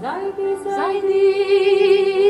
Sei dir, sei dir.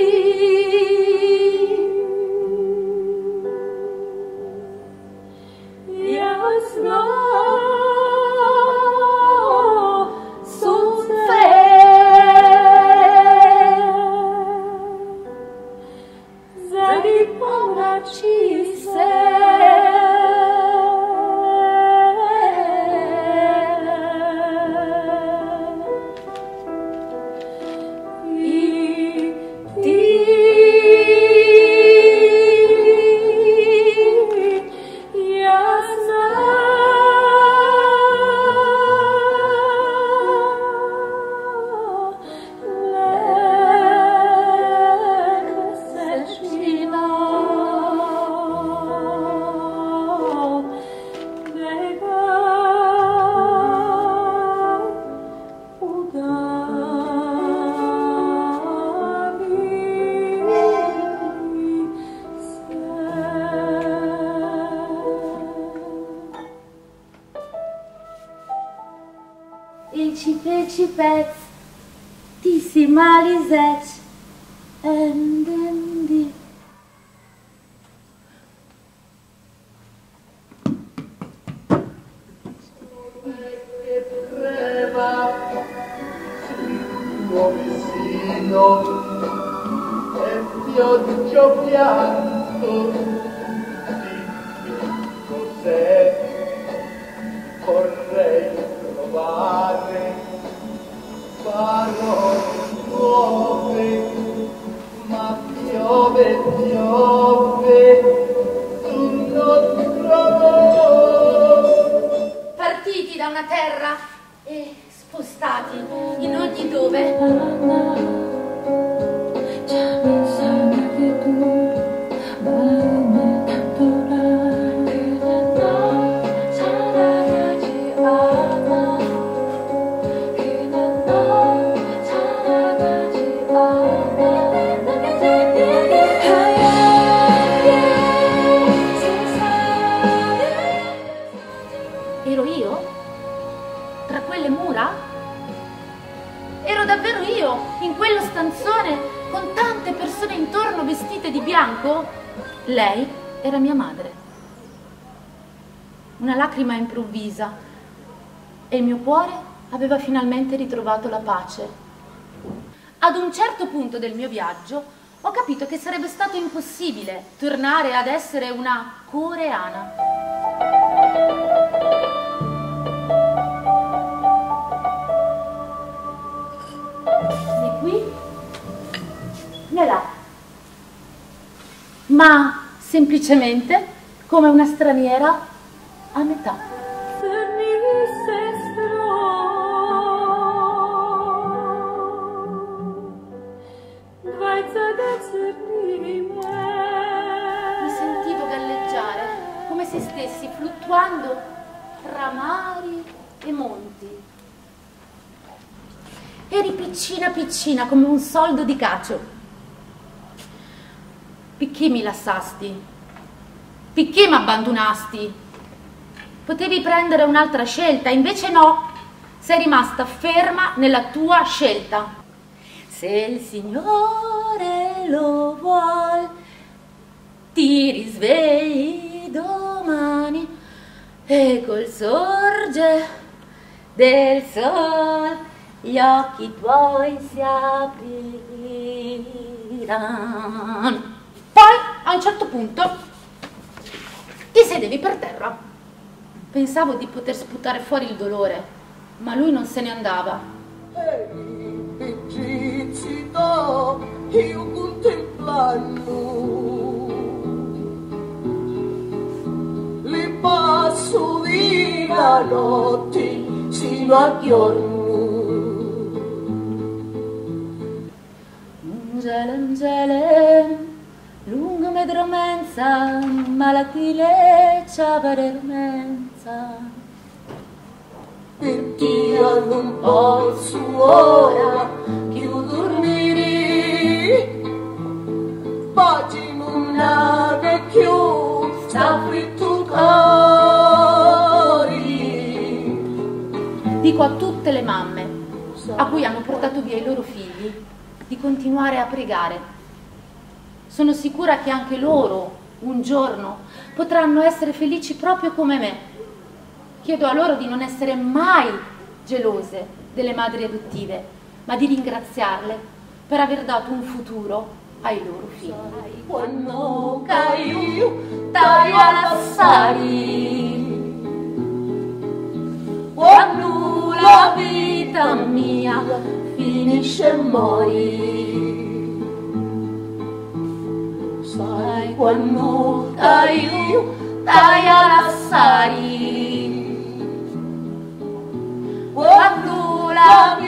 principet, tissima lisec, endendi. Creva, suo vicino, e io ti ho spostati in ogni dove. Ero davvero io, in quello stanzone, con tante persone intorno vestite di bianco? Lei era mia madre. Una lacrima improvvisa e il mio cuore aveva finalmente ritrovato la pace. Ad un certo punto del mio viaggio ho capito che sarebbe stato impossibile tornare ad essere una coreana. Là, ma semplicemente come una straniera a metà. Mi sentivo galleggiare come se stessi fluttuando tra mari e monti. Eri piccina piccina come un soldo di cacio. Perché mi lassasti? Perché mi abbandonasti? Potevi prendere un'altra scelta, invece no, sei rimasta ferma nella tua scelta. Se il Signore lo vuol, ti risvegli domani e col sorge del sol gli occhi tuoi si apriranno. Poi a un certo punto ti sedevi per terra. Pensavo di poter sputare fuori il dolore, ma lui non se ne andava. Egizido, io contemplando le passo di la notte sino a giorno. Dromenza, malatile ciavadermenza. E ti hanno un po' su ora che io dormirì. Pagina non nave più, sta fritto cori. Dico a tutte le mamme a cui hanno portato via e ai loro figli di continuare a pregare. Sono sicura che anche loro un giorno potranno essere felici proprio come me. Chiedo a loro di non essere mai gelose delle madri adottive, ma di ringraziarle per aver dato un futuro ai loro figli. Quando la vita mia finisce e muori Sai quando caiu taio all'assari Quando la